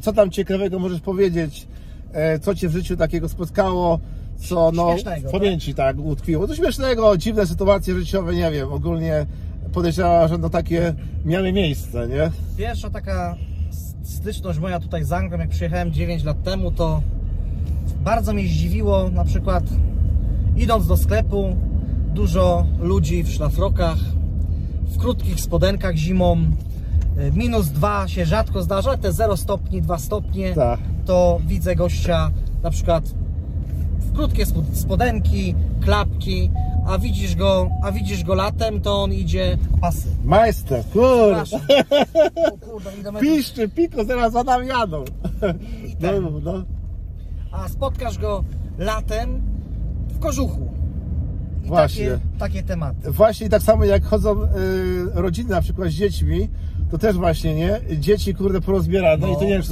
Co tam ciekawego możesz powiedzieć? E, Co cię w życiu takiego spotkało? Co no, w pamięci tak utkwiło? To śmiesznego, dziwne sytuacje życiowe, nie wiem, ogólnie podejrzewam, że no takie miały miejsce, nie? Pierwsza taka styczność moja tutaj z Anglią, jak przyjechałem 9 lat temu, to bardzo mnie zdziwiło, na przykład idąc do sklepu, dużo ludzi w szlafrokach, w krótkich spodenkach zimą, minus 2 się rzadko zdarza, te 0 stopni, 2 stopnie, Tak. to widzę gościa na przykład w krótkie spod- spodenki, klapki, a widzisz go, a widzisz go latem, to on idzie pasy. Majster, kurde, piszczy, piko, zaraz za nami jadą. I No, ten. no. a spotkasz go latem w kożuchu. I Właśnie. Takie, takie tematy. Właśnie tak samo jak chodzą y, rodziny na przykład z dziećmi, to też właśnie, nie? Dzieci, kurde, porozbierane i to nie wiem, czy